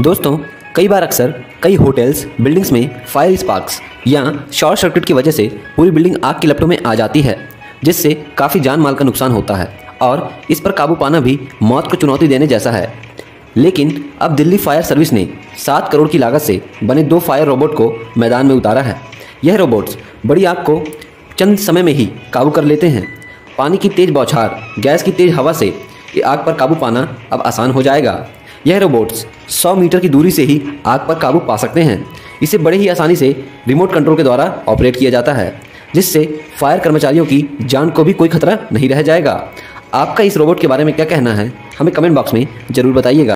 दोस्तों, कई बार अक्सर कई होटल्स बिल्डिंग्स में फायर स्पार्क्स या शॉर्ट सर्किट की वजह से पूरी बिल्डिंग आग की लपटों में आ जाती है, जिससे काफ़ी जान माल का नुकसान होता है और इस पर काबू पाना भी मौत को चुनौती देने जैसा है। लेकिन अब दिल्ली फायर सर्विस ने सात करोड़ की लागत से बने दो फायर रोबोट को मैदान में उतारा है। यह रोबोट्स बड़ी आग को चंद समय में ही काबू कर लेते हैं। पानी की तेज़ बौछार, गैस की तेज़ हवा से आग पर काबू पाना अब आसान हो जाएगा। यह रोबोट्स 100 मीटर की दूरी से ही आग पर काबू पा सकते हैं। इसे बड़े ही आसानी से रिमोट कंट्रोल के द्वारा ऑपरेट किया जाता है, जिससे फायर कर्मचारियों की जान को भी कोई खतरा नहीं रह जाएगा। आपका इस रोबोट के बारे में क्या कहना है, हमें कमेंट बॉक्स में ज़रूर बताइएगा।